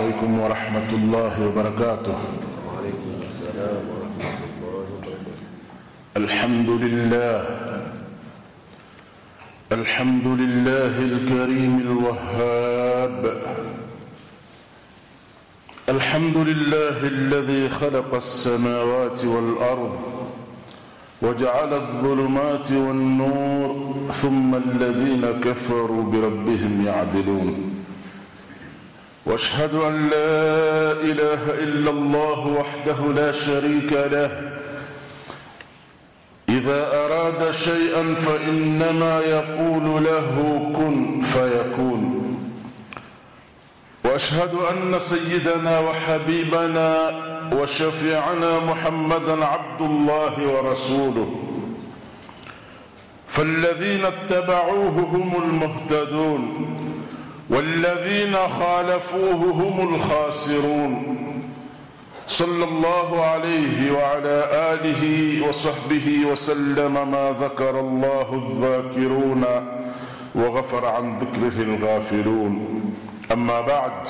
عليكم ورحمة الله وبركاته. الحمد لله. الحمد لله الكريم الوهاب. الحمد لله الذي خلق السماوات والأرض وجعل الظلمات والنور ثم الذين كفروا بربهم يعدلون. واشهد أن لا إله إلا الله وحده لا شريك له. إذا أراد شيئا فإنما يقول له كن فيكون. وأشهد أن سيدنا وحبيبنا وشفيعنا محمدا عبد الله ورسوله. فالذين اتبعوه هم المهتدون. والذين خالفوه هم الخاسرون. صلى الله عليه وعلى آله وصحبه وسلم ما ذكر الله الذاكرون وغفر عن ذكره الغافلون. أما بعد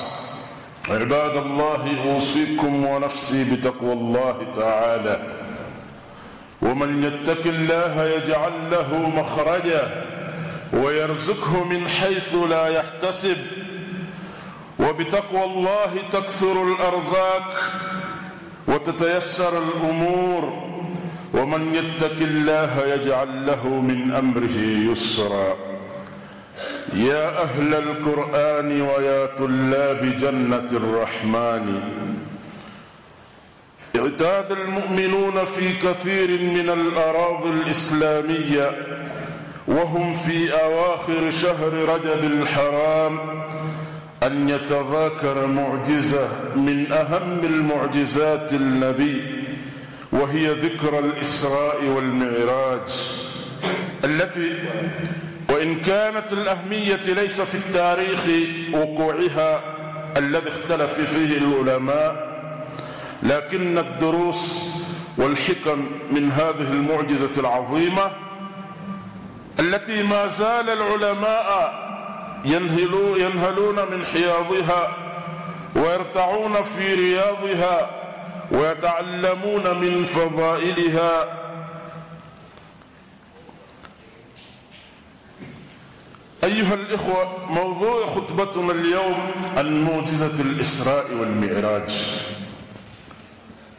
عباد الله أوصيكم ونفسي بتقوى الله تعالى. ومن يتق الله يجعل له مخرجا ويرزقه من حيث لا يحتسب. وبتقوى الله تكثر الأرزاق وتتيسر الأمور. ومن يتق الله يجعل له من أمره يسرا. يا أهل القرآن ويا طلاب جنة الرحمن. اعتاد المؤمنون في كثير من الأراضي الإسلامية وهم في أواخر شهر رجب الحرام أن يتذاكر معجزة من أهم المعجزات النبي وهي ذكر الإسراء والمعراج التي وإن كانت الأهمية ليس في التاريخ وقوعها الذي اختلف فيه العلماء لكن الدروس والحكم من هذه المعجزة العظيمة التي ما زال العلماء ينهلون من حياضها ويرتعون في رياضها ويتعلمون من فضائلها. أيها الإخوة موضوع خطبتنا اليوم عن معجزة الإسراء والمعراج.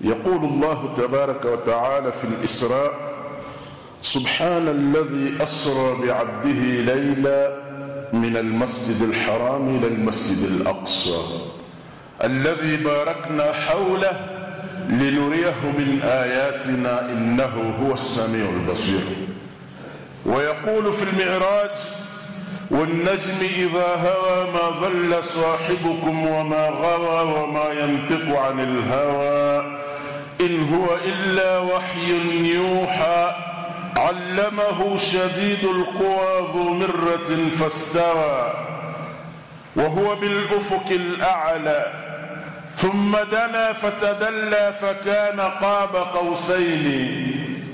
يقول الله تبارك وتعالى في الإسراء سبحان الذي أسرى بعبده ليلا من المسجد الحرام إلى المسجد الأقصى. الذي باركنا حوله لنريه من آياتنا إنه هو السميع البصير. ويقول في المعراج والنجم إذا هوى ما ضل صاحبكم وما غوى وما ينطق عن الهوى. إن هو إلا وحي يوحى علمه شديد القوى ذو مرة فاستوى وهو بالأفق الأعلى. ثم دنا فتدلى فكان قاب قوسين.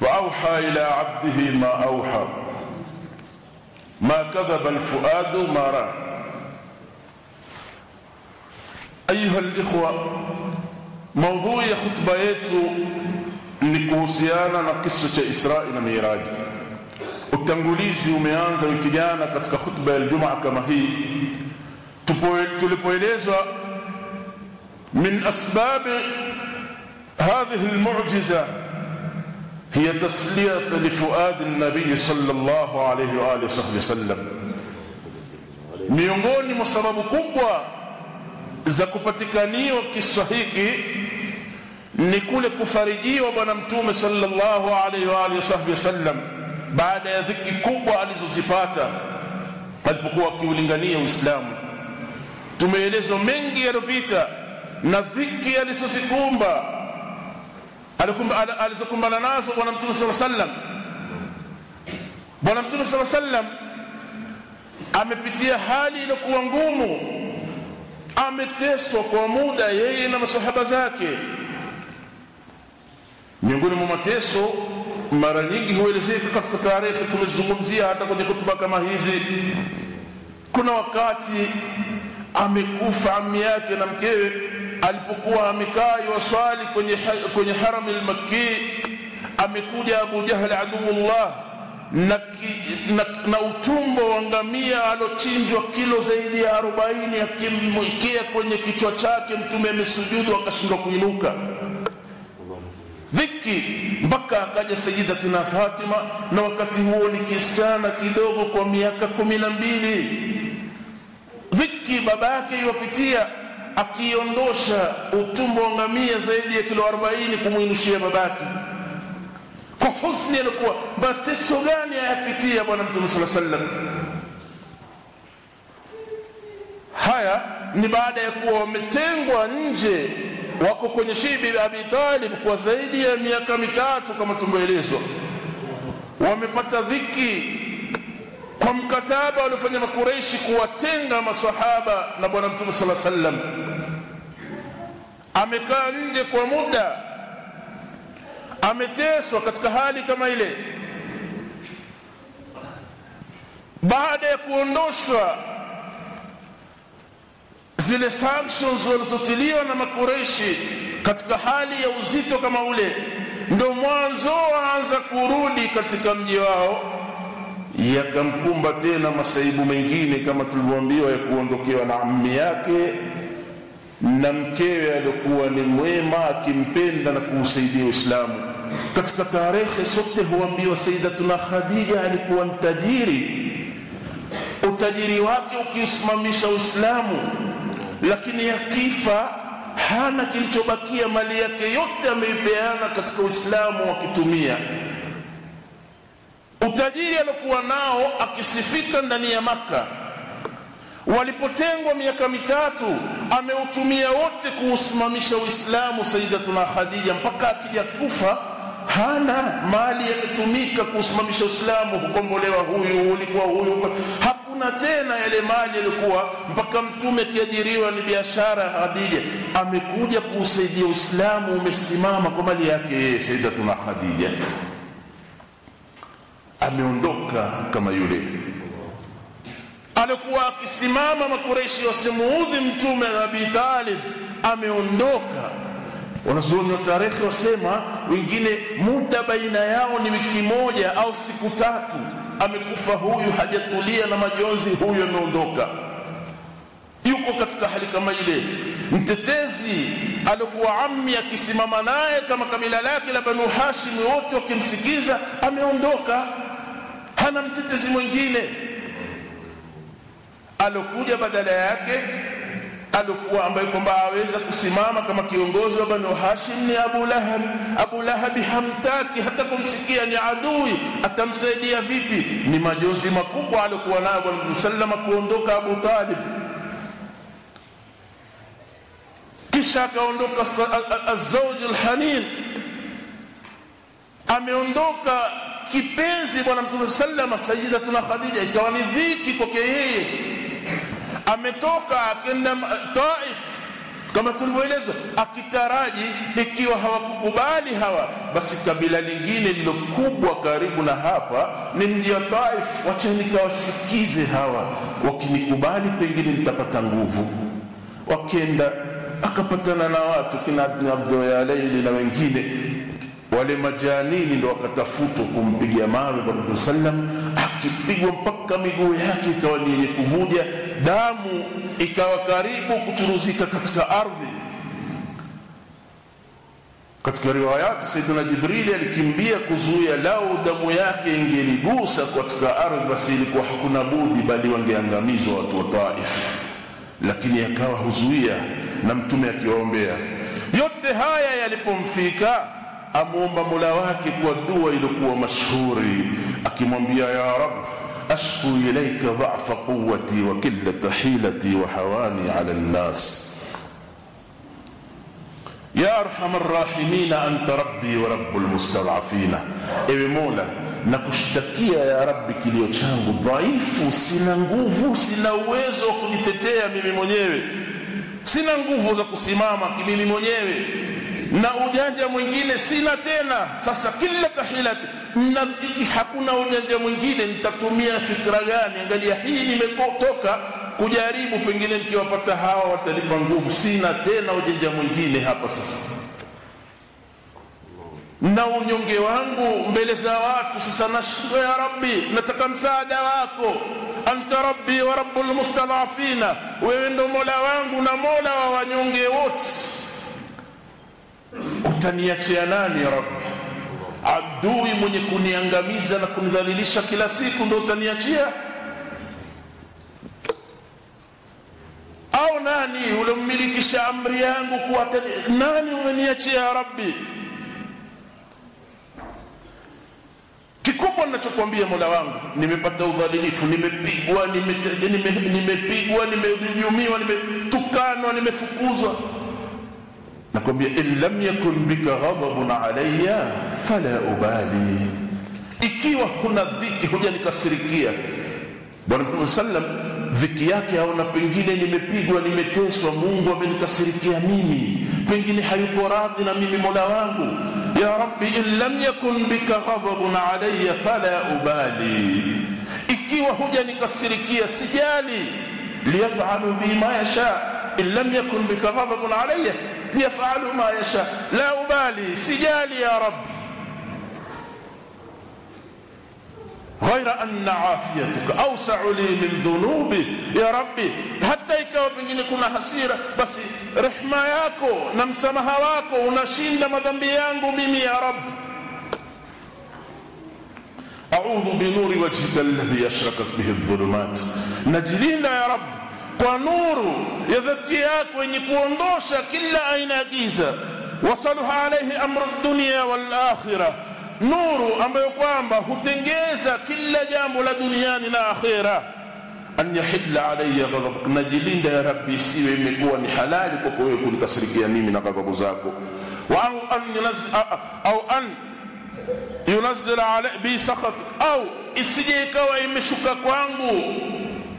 فأوحى إلى عبده ما أوحى. ما كذب الفؤاد ما رأى. أيها الإخوة موضوع خطبة ni kuhusiana na kisa cha Israi na Miraji. Utangulizi umeanza wiki jana katika khutba ya Ijumaa kama hii tulipoelezwa min asbabi hadhihi almu'jiza hiya tasliyat lifuad an-nabiy sallallahu alayhi wa alihi wasallam, miongoni mwa sababu kubwa za kupatikaniwa ni kule kufarijiwa bwana mtume sallallahu alaihi wa alihi wasahbihi wasallam baada ya dhiki kubwa alizozipata alipokuwa akiulingania Uislamu. Tumeelezwa mengi yaliyopita na dhiki alizozikumba alizokumbana nazo bwana mtume alaihi wasallam. Bwana mtume alaihi wasallam amepitia hali iliyokuwa ngumu, ameteswa kwa muda yeye na masahaba zake miongoni mwa mateso mara nyingi huelezeka katika tarehe tumezungumzia hata kwenye kutuba kama hizi. Kuna wakati amekufa ami yake na mkewe alipokuwa amekaa yuwaswali kwenye, kwenye harami lmakki amekuja abu jahli aduullah na, na, na utumbo wa ngamia alochinjwa kilo zaidi ya 40 akimwekea kwenye kichwa chake mtume amesujudu akashindwa kuinuka dhiki mpaka akaja sayidatina fatima na wakati huo ni kisichana kidogo kwa miaka kumi na mbili. Dhiki baba yake iwapitia akiondosha utumbo wa ngamia zaidi ya kilo 40 kumwinushia babake kwa husni alikuwa mateso gani ayapitia bwana mtume saa sallam haya ni baada ya kuwa wametengwa nje wako kwenye shibi abi talib kwa zaidi ya miaka mitatu kama tumboelezwa. Wamepata dhiki kwa mkataba waliofanya makureishi kuwatenga maswahaba na bwana mtume sala sallam. Amekaa nje kwa muda ameteswa katika hali kama ile. Baada ya kuondoshwa zile sanctions walizotiliwa na makureshi katika hali ya uzito kama ule ndo mwanzo waanza kurudi katika mji wao yakamkumba tena masaibu mengine kama tulivyoambiwa ya kuondokewa na ammi yake na mkewe aliokuwa ni mwema akimpenda na kuusaidia uislamu. Katika tarehe sote huambiwa saidatuna khadija alikuwa mtajiri. Utajiri wake ukiusimamisha uislamu lakini akifa hana kilichobakia mali yake yote ameipeana katika uislamu akitumia utajiri aliokuwa nao akisifika ndani ya maka walipotengwa miaka mitatu ameutumia wote kuusimamisha uislamu saidatuna khadija. Mpaka akija kufa hana mali yametumika kuusimamisha uislamu kukombolewa huyu ulikuwa huyu hakuna tena yale mali yalikuwa mpaka mtume kiajiriwa ni biashara ya khadija. Amekuja kuusaidia uislamu umesimama kwa mali yake yeye saidatuna khadija. Ameondoka kama yule. Alikuwa akisimama makureishi wasimuudhi mtume abi talib. Ameondoka. Wanazuoni wa tarehe wasema wengine muda baina yao ni wiki moja au siku tatu amekufa huyu hajatulia na majonzi huyu ameondoka. Yuko katika hali kama ile. Mtetezi alikuwa ammi akisimama naye kama kabila lake la banu hashim wote wakimsikiza ameondoka. Hana mtetezi mwingine. Alokuja badala yake alikuwa ambaye kwamba aweza kusimama kama kiongozi wa banu hashim ni abu lahab. Abu Lahab hamtaki hata kumsikia ni adui. Atamsaidia vipi? Ni majozi makubwa alikuwa nayo bwana mtume kuondoka abu talib. Kisha akaondoka azauji alhanin, ameondoka kipenzi bwana mtume sallama Sayyidatuna khadija. Ikawa ni dhiki kwake yeye ametoka akenda taif. Kama tulivyoeleza akitaraji ikiwa hawakukubali hawa basi kabila lingine lilokubwa karibu na hapa ni mji wa taif. Wacha nikawasikize hawa. Wakinikubali pengine nitapata nguvu. Wakenda akapatana na watu kina abduyalaili na wengine. Wale majanini ndo wakatafutwa kumpiga mawe bwana sallam. Akipigwa mpaka miguu yake ikawa ni yenye kuvuja damu ikawa karibu kuchuruzika katika ardhi. Katika riwayati saidina jibrili alikimbia kuzuia lau damu yake ingeligusa katika ardhi basi ilikuwa hakuna budi bali wangeangamizwa watu wa taif. Lakini akawa huzuia na mtume akiwaombea. Yote haya yalipomfika amuomba mola wake kwa dua iliyokuwa mashhuri akimwambia ya rab ashku ilaika dhafa quwati wa qillata hilati wa hawani ala nnas ya arhama rrahimina anta rabbi wa rabu lmustadhafina ewe mola nakushtakia ya rabbi kilio changu dhaifu sina nguvu sina uwezo wa kujitetea mimi mwenyewe sina nguvu za kusimama kimimi mwenyewe na ujanja mwingine sina tena. Sasa kila tahilati na hakuna ujanja mwingine nitatumia fikra gani? Angalia hii nimetoka kujaribu pengine nikiwapata hawa watalipa nguvu. Sina tena ujanja mwingine hapa sasa. Na unyonge wangu mbele za watu sasa nashindwa ya rabbi nataka msaada wako. Anta rabbi wa rabbul mustadhafina. Wewe ndo mola wangu na mola wa wanyonge wote utaniachia nani ya rabbi? Adui mwenye kuniangamiza na kunidhalilisha kila siku ndo utaniachia? Au nani ulimmilikisha amri yangu kuwa nani umeniachia ya rabbi? Kikubwa nachokwambia mola wangu nimepata udhalilifu nimepigwa nimepigwa nime, nime nimehujumiwa nimetukanwa nimefukuzwa nakwambia in lam yakun bika ghadabun alayya fala ubali ikiwa huna dhiki hujanikasirikia bwana mtume sallam dhiki yake aona pengine nimepigwa nimeteswa mungu amenikasirikia mimi pengine hayuko radhi na mimi mola wangu ya rabbi in lam yakun bika ghadabun alayya fala ubali ikiwa hujanikasirikia sijali liyafalu bi ma yasha in lam yakun bika ghadabun alayya يفعل ما يشاء. لا أبالي سجالي يا رب. غير أن عافيتك أوسع لي من ذنوبي. يا ربي حتى يكون بنجيني كنا حسيرة بس رحمة ياكو na msamaha ونشين لما madhambi yangu mimi ya أعوذ بنور وجهك الذي أشرقت به الظلمات. نجلينا يا رب. Kwa nuru ya dhati yako yenye kuondosha kila aina ya giza. Wasaluha alaihi amru dunia walakhira nuru ambayo kwamba hutengeza kila jambo la duniani na akhira. An yahilla alayya ghadhabuk najilinda ya rabbi isiwe imekuwa ni halali kwako wewe kunikasirikia mimi na ghadhabu zako. Wa an au an yunazzila bi sakhatik. Au isije ikawa imeshuka kwangu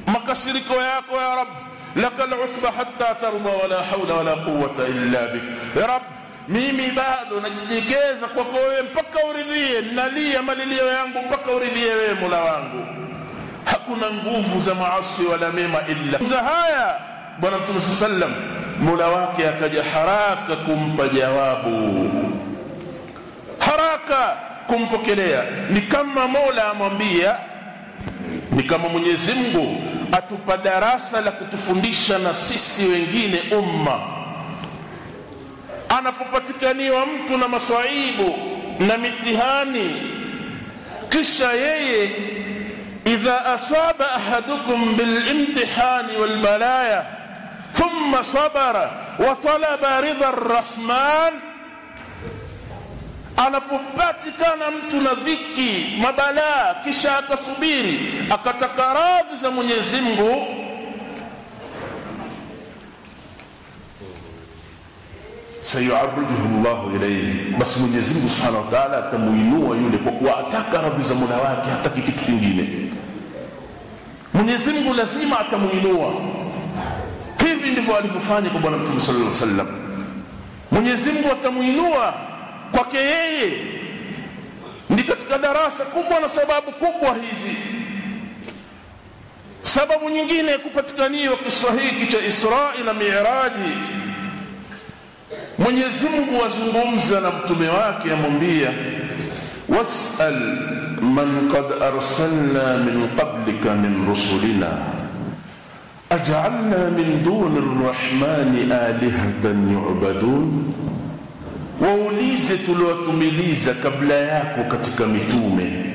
مكسرك وياك يا رب. لك العتبة حتى ترضى ولا حول ولا قوة إلا بك. يا رب ميمي بعد نجدي كيزا كوكوين بكا وردية نالية مالية ويانغو. بكا وردية ويمولا وانغو. حكونا نقوفو زم عصي ولا ميمة إلا. زهايا بنا صلى الله وسلم. ملواك يا كجا حراك كم بجوابو حراك كم بكليا نكما مولا مبيا. Ni kama mwenyezi mungu atupa darasa la kutufundisha na sisi wengine umma anapopatikaniwa mtu na maswaibu na mitihani kisha yeye idha asaba ahadukum bilimtihani walbalaya thumma sabara wa talaba ridha rrahman anapopatikana mtu na dhiki mabalaa kisha akasubiri akataka radhi za mwenyezi mungu sayuabiduhu llahu ilaihi basi mwenyezi mungu subhanahu wa taala atamuinua yule kwa kuwa ataka radhi za mola wake hataki kitu kingine. Mwenyezi mungu lazima atamuinua. Hivi ndivyo alivyofanya kwa bwana mtume sala lla sallam mwenyezi mungu atamuinua kwake yeye ni katika darasa kubwa na sababu kubwa hizi sababu nyingine ya kupatikaniwa kisa hiki cha israi na miraji mwenyezi mungu azungumza na mtume wake amwambia wasal man qad arsalna min qablika min rusulina ajalna min duni rrahmani alihatan yubadun waulize tuliowatumiliza kabla yako katika mitume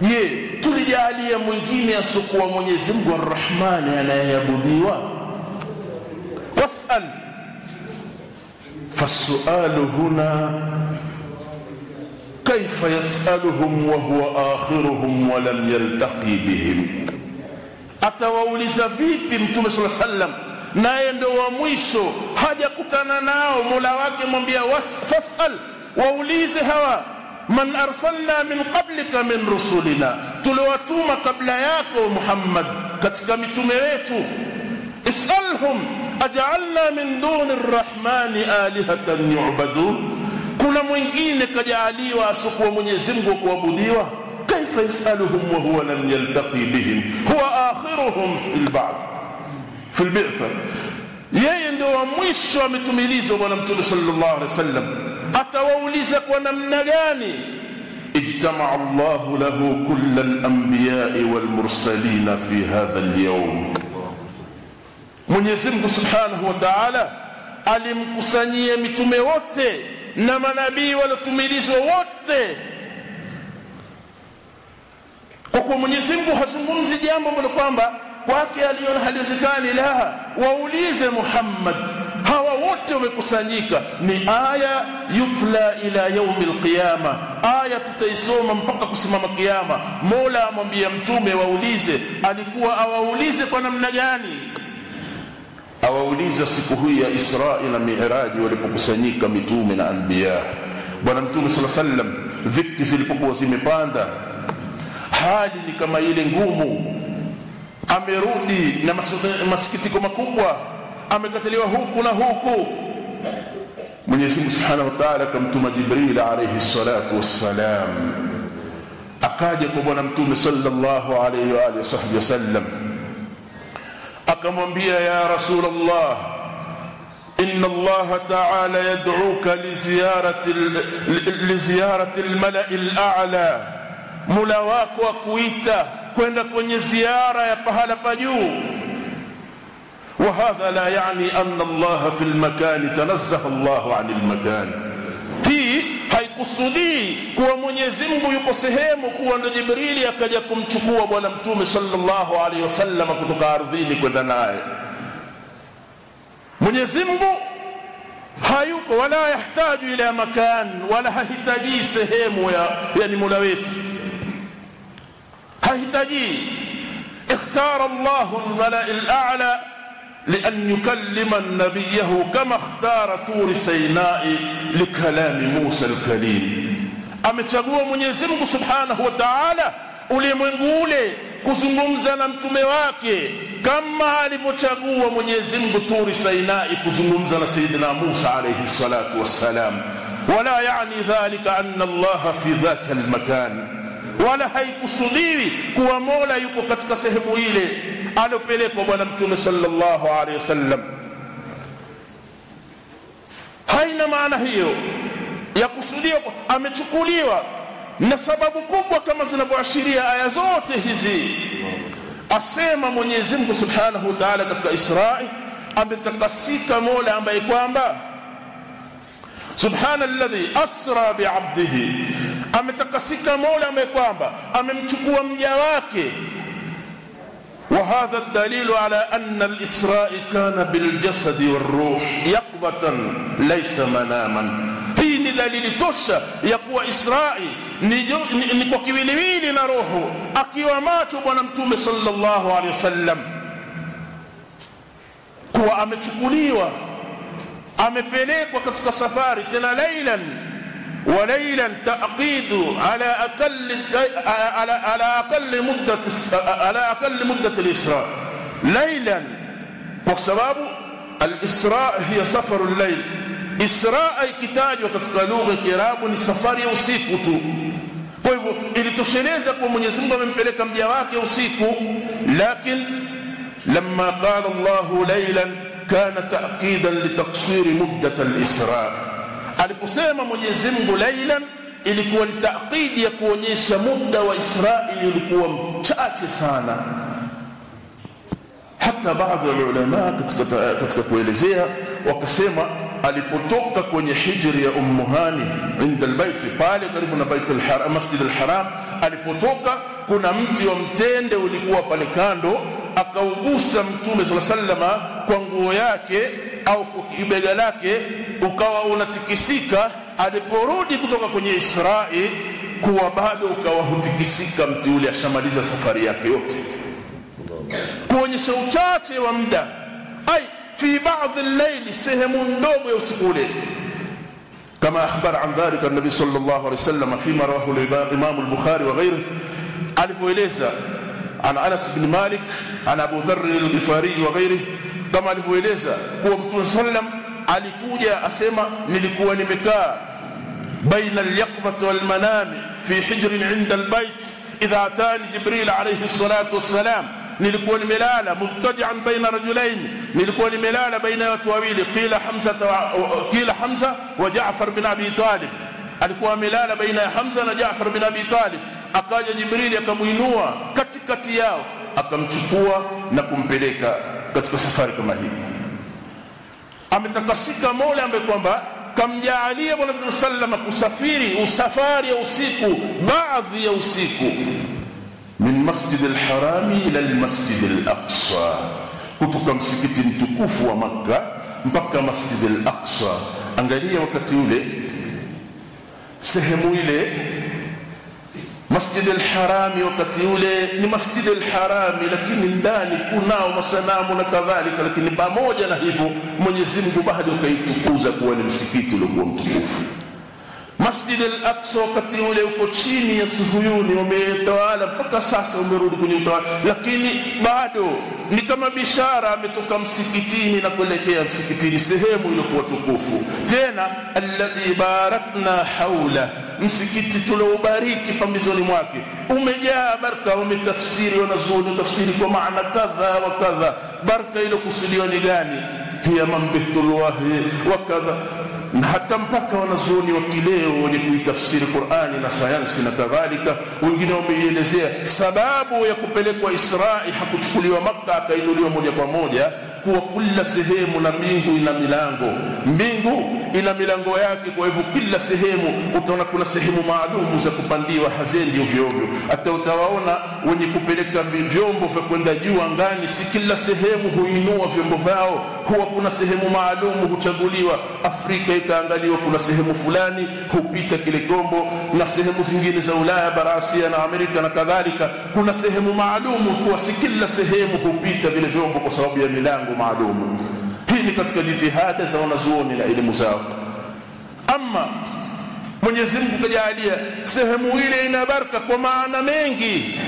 je tulijaalia mwingine asiokuwa mwenyezi mungu arrahmani anayeabudiwa wasal فالسؤال هنا كيف يسألهم وهو آخرهم ولم يلتقي بهم vipi mtume saa sallam naye ndo wa mwisho hajakutana nao. Mola wake mwambia fasal. Waulize hawa man arsalna min qablika min rusulina? Tuliwatuma kabla yako muhammad katika mitume wetu. Isalhum ajaalna min duni rrahmani alihatan yubadun kuna mwingine kajaaliwa asiokuwa mwenyezi wa kuabudiwa? Kaifa yasaluhum wahuwa lam yaltaqi bihim? Huwa akhiruhum fi lbath في البعثة يي ندو مويش ومتمليزو بنا متوم صلى الله عليه وسلم. أتوليزك ونمنغاني اجتمع الله له كل الأنبياء والمرسلين في هذا اليوم. من يسمك سبحانه وتعالى. ألم كسانية متوميوت نما نبي ولتمليزو ووت kwa من mwenyezi حسن hazungumzi jambo mbalo kwamba kwake aliona haliwezekani la waulize Muhammad. Hawa wote wamekusanyika. Ni aya yutla ila yaumi lqiyama aya tutaisoma mpaka kusimama kiama mola amwambia mtume waulize. Alikuwa awaulize kwa namna gani? Awauliza siku hii ya israi na miraji walipokusanyika mitume na anbiya. Bwana mtume saa sallam viki zilipokuwa zimepanda hali ni kama ile ngumu amerudi na masikitiko makubwa amekataliwa huku na huku mwenyezi mungu subhanahu wa taala akamtuma jibril alaihi salatu wassalam akaja kwa bwana mtume sallallahu alaihi wa alihi wasahbihi wasallam akamwambia ya rasul allah إن الله تعالى يدعوك لزيارة لزيارة الملأ الأعلى ملواك وكويتا kwenda kwenye ziara ya pahala pa juu وهذا لا يعني أن الله في المكان تنزه الله عن المكان hii haikusudii kuwa mwenyezi mungu yuko sehemu kuwa ndo jibrili akaja kumchukua bwana mtume salllahu alaihi wasallam kutoka ardhini kwenda naye mwenyezi mungu hayuko wala yahtaju ila makan wala hahitajii sehemu ya yani mola wetu هيتجي اختار الله الملأ الأعلى لأن يكلم النبيه كما اختار طور سيناء لكلام موسى الكليم. أم تقوى من يزمك سبحانه وتعالى؟ أولي من قولي كزنهم زنم تمواكي. كما علم تقوى من يزمك طور سيناء كزنهم سيدنا موسى عليه الصلاة والسلام؟ ولا يعني ذلك أن الله في ذاك المكان. Wala haikusudiwi kuwa mola yuko katika sehemu ile alopelekwa bwana mtume salllahu alehi wasallam. Haina maana hiyo ya kusudia amechukuliwa na sababu kubwa kama zinavyoashiria aya zote hizi. Asema mwenyezi mungu subhanahu wataala katika israi ametakasika mola ambaye kwamba subhana ladhi asra biabdihi ametakasika mola ambaye kwamba amemchukua mja wake وهذا الدليل على أن الإسراء كان بالجسد والروح يقظة ليس مناما hii ni dalili tosha ya kuwa israi ni, ni, ni kwa kiwiliwili na roho akiwa macho bwana mtume salllahu alehi wasallam kuwa amechukuliwa amepelekwa katika safari tena lailan وليلا تعقيد على أقل على على أقل مدة على أقل مدة الإسراء. ليلا. وسباب الإسراء هي سفر الليل. إسراء أي كتاج وقد قالوا كراب سفر تو, طيب اللي تشيلزك ومن يسمى من بلك مجاوك يوسيكو لكن لما قال الله ليلا كان تاكيدا لتقصير مدة الإسراء. Aliposema mwenyezi mungu lailan ilikuwa ni taakidi ya kuonyesha muda wa israeli ulikuwa mchache sana. Hata baadhi ya ulama katika, kuelezea wakasema alipotoka kwenye hijri ya ummuhani inda albaiti pale karibu na bait alharam masjid alharam alipotoka kuna mti wa mtende ulikuwa pale kando akaugusa mtume saa salama kwa nguo yake au kwa kibega lake ukawa unatikisika aliporudi kutoka kwenye israi kuwa bado ukawa hutikisika mti ule ashamaliza safari yake yote kuonyesha uchache wa muda ai fi baadhi llaili sehemu ndogo ya usiku ule كما أخبر عن ذلك النبي صلى الله عليه وسلم فيما رواه الإمام البخاري وغيره ألف إليسا عن أنس بن مالك عن أبو ذر الغفاري وغيره ألف إليسا هو متون سلم alikuja asema nilikuwa nimekaa baina alyaqdhati walmanami fi hijrin inda albayt idha atani jibril alayhi salatu wassalam nilikuwa nimelala muftajian baina rajulain nilikuwa nimelala baina ya watu wawili qila hamza qila hamza wa jaafar bin abi talib alikuwa amelala baina ya hamza na jaafar bin abi talib akaja jibrili akamuinua katikati yao akamchukua na kumpeleka katika safari kama hii. Ametakasika mola ambaye kwamba kamjaalia bwana mtume sallama kusafiri usafari ya usiku baadhi ya usiku. Min masjid lharami ila almasjid alaqsa. Kutoka msikiti mtukufu wa makka mpaka masjid alaqsa. Angalia wakati ule sehemu ile masjid alharami wakati ule ni masjid alharami lakini ndani kunao masanamu na kadhalika lakini pamoja na hivyo mwenyezi mungu bado ukaitukuza kuwa ni msikiti uliokuwa mtukufu. Masjid al-aqsa wakati ule uko chini ya suhuyuni wametawala mpaka sasa umerudi kwenye utawala. Lakini bado ni kama bishara ametoka msikitini na kuelekea msikitini sehemu iliyokuwa tukufu. Tena alladhi barakna haula msikiti tuloubariki pambizoni mwake. Umejaa baraka wametafsiri wanazuoni tafsiri kwa maana kadha wa kadha. Baraka iliyokusudiwa ni gani? Hiya mambithul wahi wa kadha. Na hata mpaka wanazuoni wa kileo wenye kuitafsiri Qur'ani na sayansi na kadhalika, wengine wameielezea sababu ya kupelekwa Israi, hakuchukuliwa Makka akainuliwa moja kwa moja, kuwa kila sehemu na mbingu ina milango, mbingu ina milango yake. Kwa hivyo kila sehemu utaona kuna sehemu maalumu za kupandiwa, hazendi ovyo ovyo. Hata utawaona wenye kupeleka vyombo vya kwenda juu angani, si kila sehemu huinua vyombo vyao, huwa kuna sehemu maalumu huchaguliwa. Afrika ikaangaliwa, kuna sehemu fulani hupita kile gombo, na sehemu zingine za Ulaya, bara Asia na Amerika na kadhalika, kuna sehemu maalumu, kuwa si kila sehemu hupita vile vyombo kwa sababu ya milango maalumu. Ni katika jitihada za wanazuoni na elimu zao. Ama Mwenyezi Mungu kajalia sehemu ile ina baraka kwa maana mengi.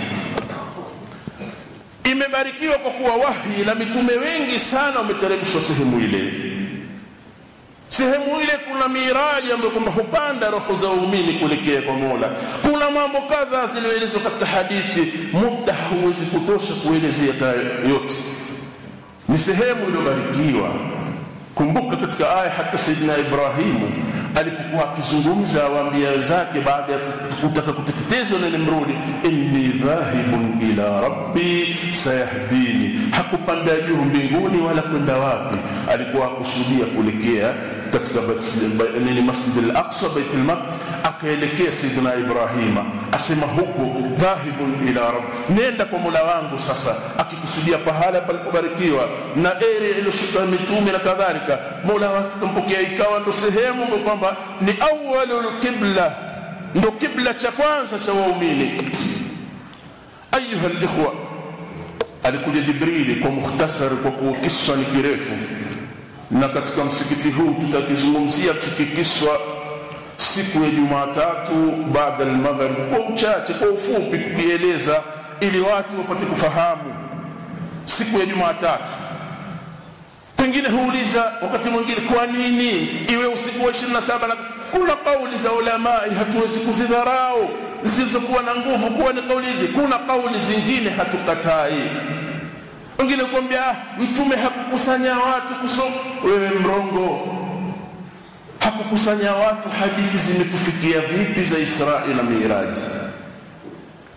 Imebarikiwa kwa kuwa wahi na mitume wengi sana wameteremshwa sehemu ile. Sehemu ile kuna miraji ambayo kwamba hupanda roho za waumini kuelekea kwa mola. Kuna mambo kadhaa zilizoelezwa katika hadithi. Muda hauwezi kutosha kuelezea yote ni sehemu iliyobarikiwa. Kumbuka katika aya hata sayidina ibrahimu alipokuwa akizungumza awaambia wenzake baada ya kutaka kuteketezwa na nimrudi inni dhahibun ila rabbi sayahdini. Hakupanda juu mbinguni wala kwenda wapi. Alikuwa akusudia kuelekea katika nini masjid al-aqsa akaelekea sayyidina ibrahima asema huku dhahibun ila rabb. Nenda kwa mola wangu sasa akikusudia pahala palipobarikiwa na area iliyoshika mitume na kadhalika. Mola wake kampokea ikawa ndo sehemu kwamba ni awwalul qibla ndo kibla cha kwanza cha waumini. Ayuha alikhwa alikuja jibrili kwa mukhtasari kwa kuwa kiswa ni kirefu na katika msikiti huu tutakizungumzia kikikiswa siku ya Jumatatu baada ya maghrib, kwa uchache, kwa ufupi kukieleza, ili watu wapate kufahamu siku ya Jumatatu. Pengine huuliza wakati mwingine, kwa nini iwe usiku wa 27? Na kuna kauli za ulamai, hatuwezi kuzidharau zilizokuwa na nguvu kuwa ni kauli hizi. Kuna kauli zingine hatukatai wengine kuambia mtume hakukusanya watu kusoma wewe mrongo hakukusanya watu hadithi zimetufikia vipi za Israeli na Miraji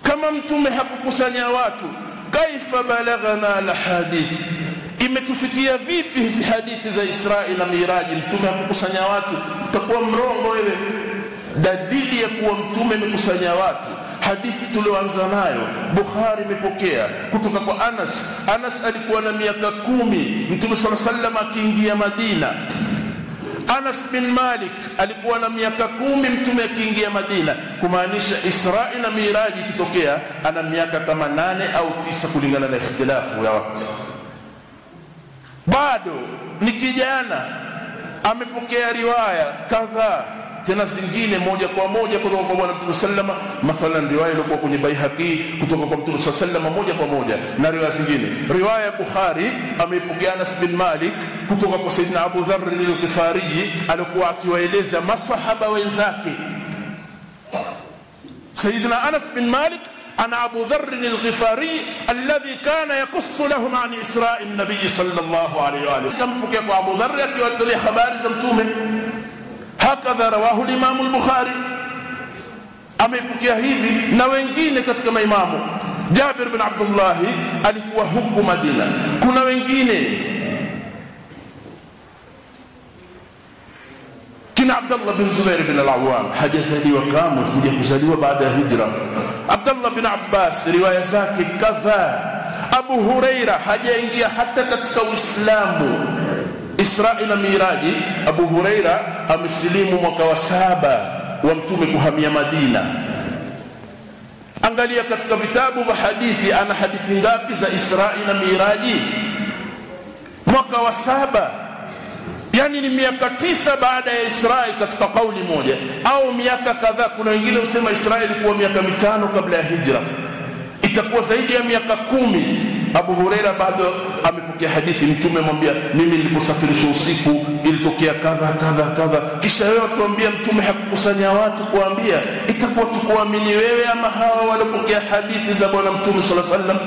kama mtume hakukusanya watu kaifa balaghana la hadithi imetufikia vipi hizi hadithi za Israeli na Miraji mtume hakukusanya watu utakuwa mrongo wewe. Dalili ya kuwa mtume amekusanya watu hadithi tulioanza nayo bukhari imepokea kutoka kwa anas. Anas alikuwa na miaka kumi. Mtume saa salam akiingia madina. Anas bin malik alikuwa na miaka kumi mtume akiingia madina. Kumaanisha israi na miraji ikitokea ana miaka kama nane au tisa kulingana na ikhtilafu ya wakti bado ni kijana amepokea riwaya kadhaa tena zingine moja kwa moja kutoka kwa bwana mtume sallama mathalan riwaya iliyokuwa kwenye baihaqi kutoka kwa mtume sallama moja kwa moja. Na riwaya zingine. Riwaya ya bukhari ameipokea anas bin malik kutoka kwa saidina abu dharr al-ghifari alikuwa akiwaeleza masahaba wenzake. Saidina anas bin malik ana abu dharrin alghifari alladhi kana yakussu lahum an israi nabii sallallahu alaihi wa alihi kampokea kwa abu dharri akiwatolea habari za mtume hakadha rawahu limamu lbukhari ameipokea hivi na wengine katika maimamu. Jabir bin abdullahi alikuwa huku madina. Kuna wengine. Kina abdallah bin zubair bin alawam hajazaliwa kamwe kuja kuzaliwa baada ya hijra. Abdallah bin abbas riwaya zake kadhaa. Abu hureira hajaingia hata katika uislamu israi na miraji abu hureira amesilimu mwaka wa saba wa mtume kuhamia madina. Angalia katika vitabu vya hadithi ana hadithi ngapi za israi na miraji? Mwaka wa saba yani ni miaka tisa baada ya Israeli katika kauli moja, au miaka kadhaa. Kuna wengine husema Israeli ilikuwa miaka mitano kabla ya hijra, itakuwa zaidi ya miaka kumi. Abu hureira bado amepokea hadithi, Mtume amwambia mimi niliposafirishwa usiku ilitokea kadha kadha kadha, kisha wewe watuambia Mtume hakukusanya watu kuambia, itakuwa tukuamini wewe ama hawa waliopokea hadithi za Bwana Mtume alaihi wasallam?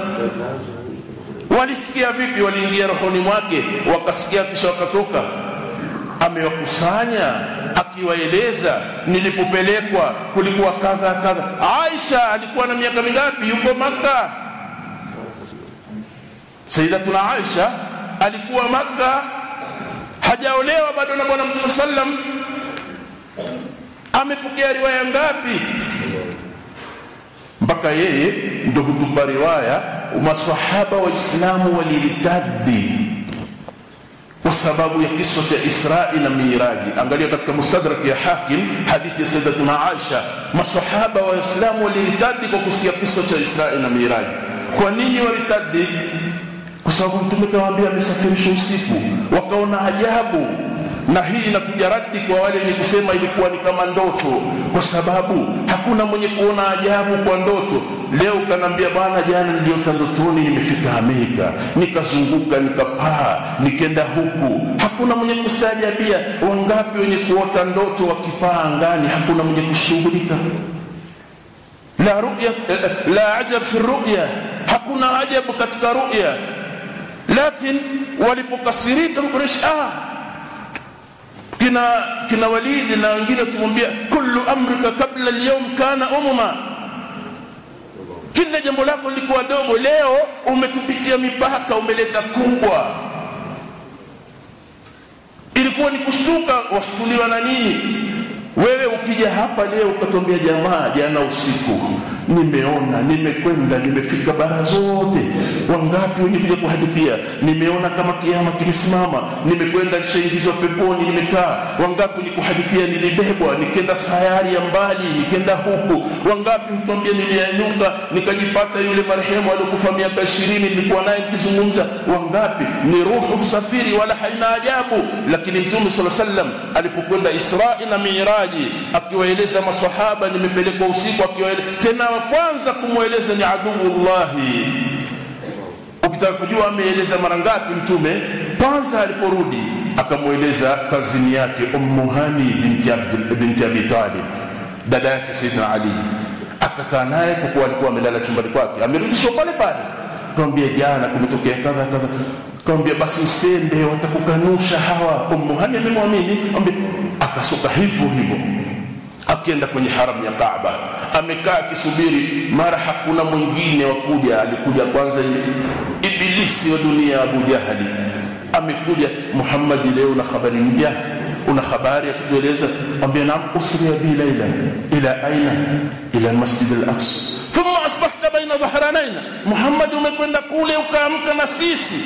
Walisikia vipi? Waliingia rohoni mwake, wakasikia, kisha wakatoka amewakusanya akiwaeleza nilipopelekwa kulikuwa kadha kadha. Aisha alikuwa na miaka mingapi? Yuko Makka. Sayyidatuna Aisha alikuwa Makka, hajaolewa bado na Bwana Mtume sallam. Amepokea riwaya ngapi? Mpaka yeye ndo hutupa riwaya, masahaba Waislamu waliritadi kwa sababu ya kiswa cha Israi na Miraji. Angalia katika Mustadrak ya Hakim, hadithi ya Sayyidatuna Aisha, masahaba Waislamu waliritadi kwa kusikia kiswa cha Israi na Miraji. Kwa nini waritadi? Kwa sababu Mtume kawaambia amesafirishwa usiku, wakaona ajabu na hii inakuja radi kwa wale wenye kusema ilikuwa ni kama ndoto, kwa sababu hakuna mwenye kuona ajabu kwa ndoto. Leo kanaambia bwana, jana niliota ndotoni nimefika Amerika, nikazunguka, nikapaa, nikenda huku. Hakuna mwenye kustaajabia. Wangapi wenye kuota ndoto wakipaa angani, hakuna mwenye kushughulika. La ruya, la ajab fi ruya, hakuna ajabu katika ruya. Lakini walipokasirika ah kina kina Walidi na wengine wakimwambia kullu amrika kabla alyawm kana umma, kila jambo lako lilikuwa dogo, leo umetupitia mipaka, umeleta kubwa. Ilikuwa ni kushtuka, washtuliwa na nini? Wewe ukija hapa leo ukatuambia, jamaa, jana usiku nimeona, nimekwenda, nimefika bara zote. Wangapi wenye kuja kuhadithia, nimeona kama kiama kilisimama, nimekwenda, nishaingizwa peponi, nimekaa. Wangapi wenye kuhadithia, nilibebwa, nikenda sayari ya mbali, nikenda huku. Wangapi hutuambia, nilianyuka, nikajipata yule marehemu aliokufa miaka ishirini, nilikuwa naye nikizungumza. Wangapi ni ruhu msafiri, wala haina ajabu. Lakini Mtume saa sallam alipokwenda Israi na Miraji, akiwaeleza masahaba, nimepelekwa usiku, akiwaeleza tena wa kwanza kumweleza ni aduullahi. Ukitaka kujua ameeleza mara ngapi Mtume, kwanza aliporudi akamweleza kazini yake Ummu Hani binti, binti Abi Talib, dada yake Sayyidina Ali. Akakaa naye kwa kuwa alikuwa amelala chumbani kwake, amerudishwa pale pale. Kawambia jana kumetokea kadha kadha. Kawambia basi usende, watakukanusha hawa. Ummu Hani amemwamini, akasuka hivyo hivyo akienda kwenye haramu ya Kaaba, amekaa akisubiri, mara hakuna mwingine wa kuja. Alikuja kwanza ibilisi wa dunia, Abu Jahali amekuja. Muhammadi, leo una habari mpya, una habari ya kutueleza? Ambia naam, usria bi laila ila aina ila lmasjid al-aqsa thumma asbahta baina dhahranaina. Muhammadi, umekwenda kule ukaamka na sisi.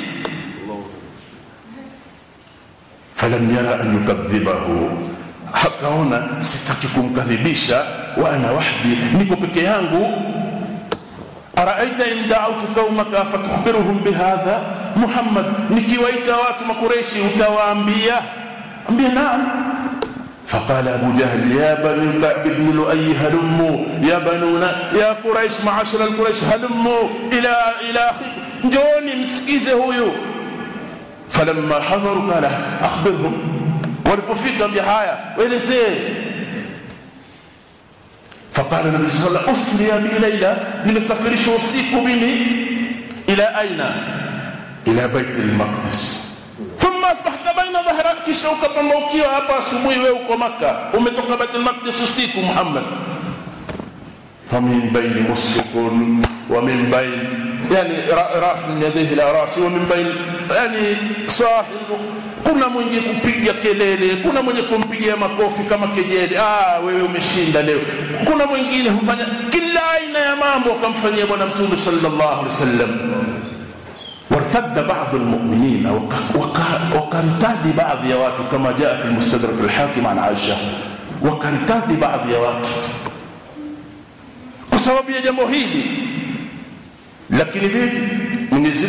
falam yara an yukadhibahu akaona sitaki kumkadhibisha, wa ana wahdi, niko peke yangu. araaita in daautu qaumaka fatukhbiruhum bihadha, Muhammad, nikiwaita watu makureshi utawaambia? Ambia naam. فقال أبو جهل يا بني كعب بن لؤي هلموا يا بنونا يا قريش معاشر القريش هلموا إلى إلى njooni msikize huyu falamma hadharu qala akhbirhum walipofika ambia haya waelezee فقال nabi صلى الله عليه bi أسري بي nimesafirishwa usiku mimi ila aina ila bait almaqdis thumma asbahta baina dhahrak kisha ukapambaukiwa hapa asubuhi wewe uko makka umetoka bait almaqdis usiku muhammad famin baini musfikun wa min bain yani raf min yadihi ila rasi wa min bain yani sahil kuna mwenye kupiga kelele kuna mwenye kumpigia makofi kama kejeli ah wewe umeshinda leo kuna mwingine hufanya kila aina ya mambo akamfanyia bwana mtume sallallahu alaihi wasallam وارتد بعض المؤمنين وكارتاد بعض يا watu كما جاء في المستدرك الحاكم عن عائشه وكارتاد بعض يا kwa sababu ya jambo hili lakini vipi mwenyezi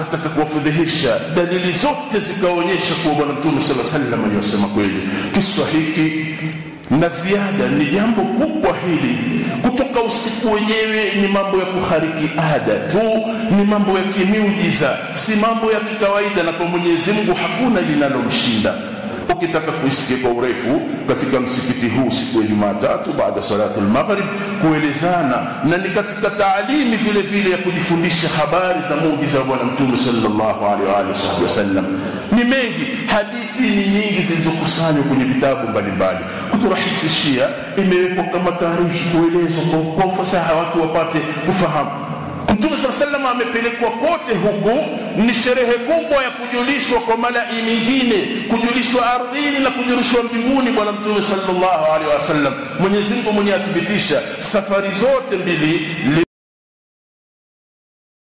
akataka kuwafudhihisha dalili zote zikaonyesha kuwa bwana mtume saa salam aliyosema kweli. Kiswa hiki na ziada ni jambo kubwa hili. Kutoka usiku wenyewe ni mambo ya kuhariki ada tu ni mambo ya kimiujiza si mambo ya kikawaida na kwa mwenyezi mungu hakuna linalomshinda ukitaka kuisikia kwa urefu katika msikiti huu siku ya Jumatatu baada salatu al-maghrib kuelezana na ni katika taalimi vile vile ya kujifundisha habari za muujiza wa bwana mtume sallallahu alaihi wa wasallam. Ni mengi hadithi ni nyingi zilizokusanywa kwenye vitabu mbalimbali. Kuturahisishia imewekwa kama taarifa kuelezwa kwa ufasaha watu wapate kufahamu mtume saa salam amepelekwa kote huku ni sherehe kubwa ya kujulishwa kwa malai mingine kujulishwa ardhini na kujulishwa mbinguni bwana mtume sallallahu alehi wasallam. Mwenyezi mungu mwenye athibitisha safari zote mbili